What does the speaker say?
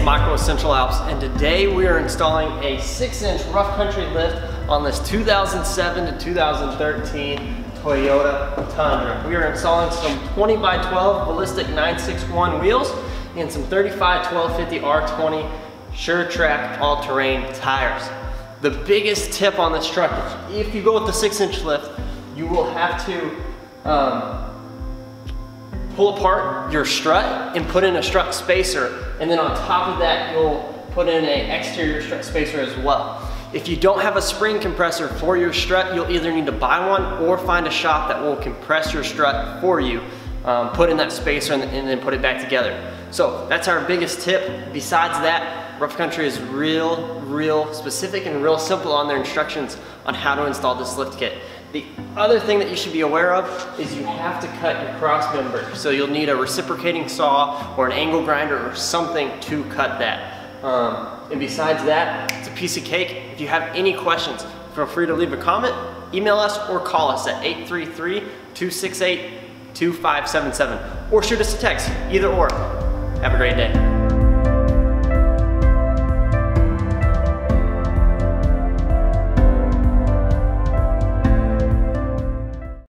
it's with Central Alps and today we are installing a 6 inch rough country lift on this 2007 to 2013 Toyota Tundra. We are installing some 20 by 12 ballistic 961 wheels and some 35 1250 R20 Sure-Trac all-terrain tires. The biggest tip on this truck is if you go with the 6 inch lift, you will have to um, pull apart your strut and put in a strut spacer. And then on top of that, you'll put in an exterior strut spacer as well. If you don't have a spring compressor for your strut, you'll either need to buy one or find a shop that will compress your strut for you. Um, put in that spacer and, and then put it back together. So that's our biggest tip. Besides that, Rough Country is real, real specific and real simple on their instructions on how to install this lift kit. The other thing that you should be aware of is you have to cut your cross member. So you'll need a reciprocating saw or an angle grinder or something to cut that. Um, and besides that, it's a piece of cake. If you have any questions, feel free to leave a comment, email us, or call us at 833-268-2577. Or shoot us a text, either or. Have a great day.